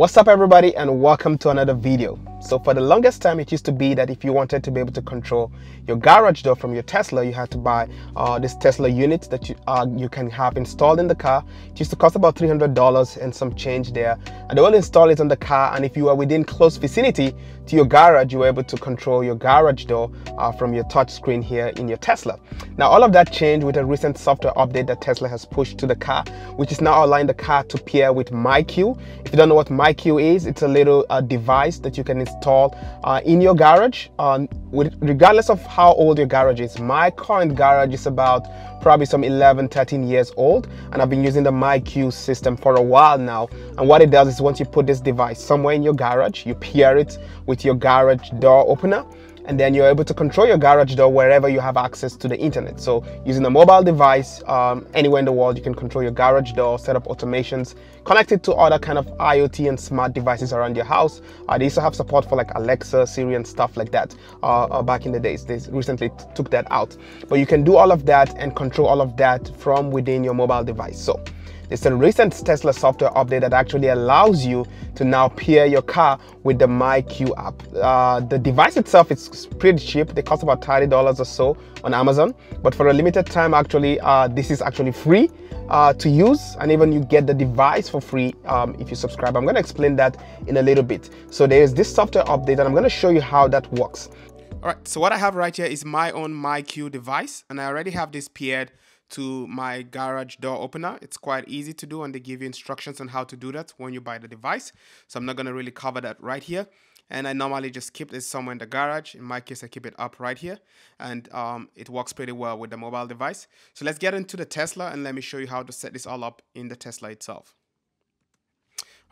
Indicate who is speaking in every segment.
Speaker 1: What's up everybody and welcome to another video. So for the longest time it used to be that if you wanted to be able to control your garage door from your Tesla you had to buy uh, this Tesla unit that you, uh, you can have installed in the car. It used to cost about $300 and some change there and they will install it on the car and if you are within close vicinity to your garage you were able to control your garage door uh, from your touch screen here in your Tesla. Now all of that changed with a recent software update that Tesla has pushed to the car which is now allowing the car to pair with MyQ. If you don't know what MyQ is, it's a little uh, device that you can install uh, in your garage, um, with, regardless of how old your garage is. My current garage is about probably some 11, 13 years old, and I've been using the MyQ system for a while now. And what it does is once you put this device somewhere in your garage, you pair it with your garage door opener, and then you're able to control your garage door wherever you have access to the internet. So using a mobile device um, anywhere in the world, you can control your garage door, set up automations, connect it to other kind of IoT and smart devices around your house. Uh, they used to have support for like Alexa, Siri, and stuff like that uh, uh, back in the days. They recently took that out, but you can do all of that and control all of that from within your mobile device. So it's a recent Tesla software update that actually allows you to now pair your car with the MyQ app. Uh, the device itself is pretty cheap. They cost about $30 or so on Amazon. But for a limited time, actually, uh, this is actually free uh, to use. And even you get the device for free um, if you subscribe. I'm going to explain that in a little bit. So there's this software update and I'm going to show you how that works. All right, so what I have right here is my own MyQ device. And I already have this paired to my garage door opener. It's quite easy to do and they give you instructions on how to do that when you buy the device. So I'm not going to really cover that right here. And I normally just keep this somewhere in the garage. In my case, I keep it up right here and um, it works pretty well with the mobile device. So let's get into the Tesla and let me show you how to set this all up in the Tesla itself.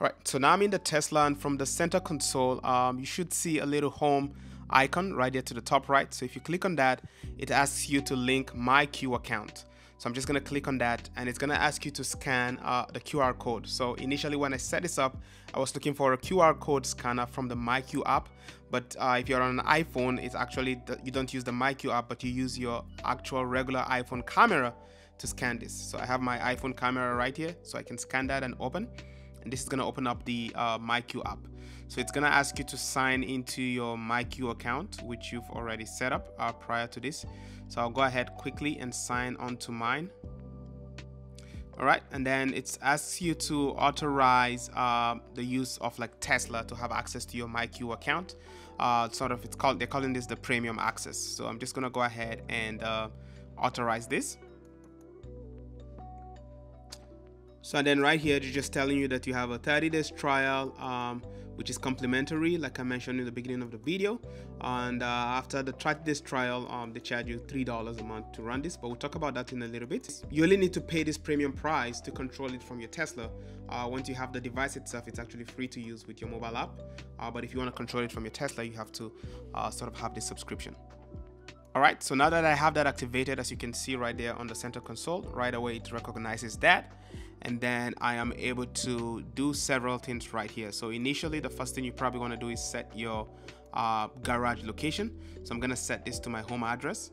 Speaker 1: All right, so now I'm in the Tesla and from the center console, um, you should see a little home icon right there to the top right. So if you click on that, it asks you to link MyQ account. So I'm just going to click on that and it's going to ask you to scan uh, the QR code. So initially when I set this up, I was looking for a QR code scanner from the MyQ app. But uh, if you're on an iPhone, it's actually, the, you don't use the MyQ app, but you use your actual regular iPhone camera to scan this. So I have my iPhone camera right here, so I can scan that and open. And this is going to open up the uh, MyQ app. So it's going to ask you to sign into your MyQ account, which you've already set up uh, prior to this. So I'll go ahead quickly and sign onto mine. All right, and then it asks you to authorize uh, the use of like Tesla to have access to your MyQ account. Uh, sort of, it's called they're calling this the premium access. So I'm just gonna go ahead and uh, authorize this. So and then right here, they're just telling you that you have a 30 days trial. Um, which is complimentary like I mentioned in the beginning of the video. And uh, after the try this trial um, they charge you three dollars a month to run this but we'll talk about that in a little bit. You only need to pay this premium price to control it from your Tesla. Uh, once you have the device itself it's actually free to use with your mobile app. Uh, but if you want to control it from your Tesla you have to uh, sort of have this subscription. Alright, so now that I have that activated, as you can see right there on the center console, right away it recognizes that and then I am able to do several things right here. So initially, the first thing you probably want to do is set your uh, garage location. So I'm going to set this to my home address.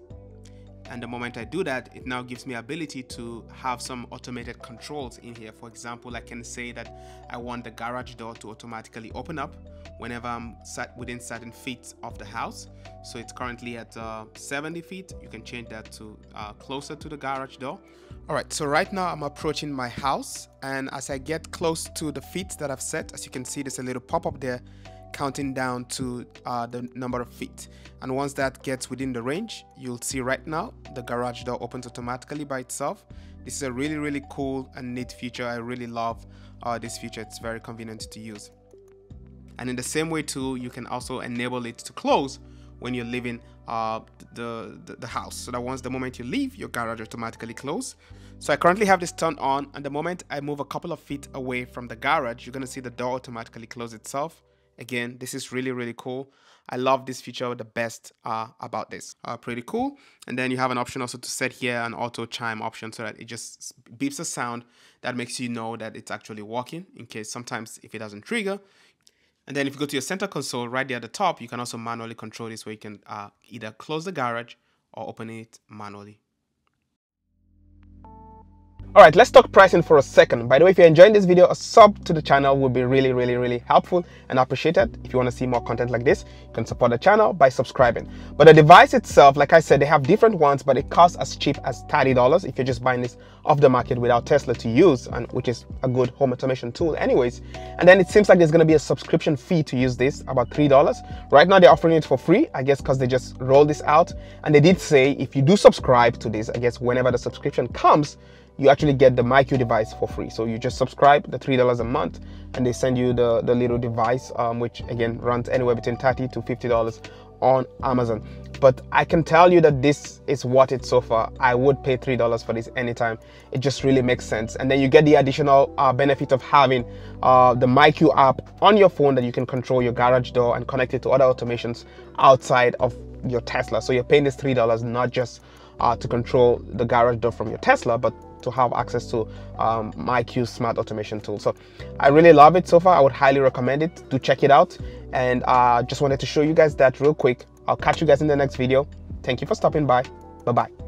Speaker 1: And the moment I do that, it now gives me ability to have some automated controls in here. For example, I can say that I want the garage door to automatically open up whenever I'm sat within certain feet of the house. So it's currently at uh, 70 feet. You can change that to uh, closer to the garage door. All right, so right now I'm approaching my house and as I get close to the feet that I've set, as you can see, there's a little pop-up there counting down to uh, the number of feet. And once that gets within the range, you'll see right now the garage door opens automatically by itself. This is a really, really cool and neat feature. I really love uh, this feature. It's very convenient to use. And in the same way too, you can also enable it to close when you're leaving uh, the, the, the house so that once the moment you leave your garage automatically close so I currently have this turned on and the moment I move a couple of feet away from the garage you're gonna see the door automatically close itself again this is really really cool. I love this feature the best uh, about this. Uh, pretty cool. And then you have an option also to set here an auto chime option so that it just beeps a sound that makes you know that it's actually working in case sometimes if it doesn't trigger. And then if you go to your center console right there at the top, you can also manually control this where you can uh, either close the garage or open it manually. All right, let's talk pricing for a second. By the way, if you're enjoying this video, a sub to the channel would be really, really, really helpful and appreciated. If you want to see more content like this, you can support the channel by subscribing. But the device itself, like I said, they have different ones, but it costs as cheap as $30 if you're just buying this off the market without Tesla to use, and which is a good home automation tool anyways. And then it seems like there's going to be a subscription fee to use this, about $3. Right now, they're offering it for free, I guess, because they just rolled this out. And they did say if you do subscribe to this, I guess whenever the subscription comes, you actually get the MyQ device for free. So you just subscribe the three dollars a month, and they send you the the little device, um, which again runs anywhere between thirty to fifty dollars on Amazon. But I can tell you that this is worth it so far. I would pay three dollars for this anytime. It just really makes sense, and then you get the additional uh, benefit of having uh, the MyQ app on your phone that you can control your garage door and connect it to other automations outside of your Tesla. So you're paying this three dollars not just uh, to control the garage door from your Tesla, but to have access to um, MyQ smart automation tool. So I really love it so far. I would highly recommend it. to check it out. And I uh, just wanted to show you guys that real quick. I'll catch you guys in the next video. Thank you for stopping by. Bye-bye.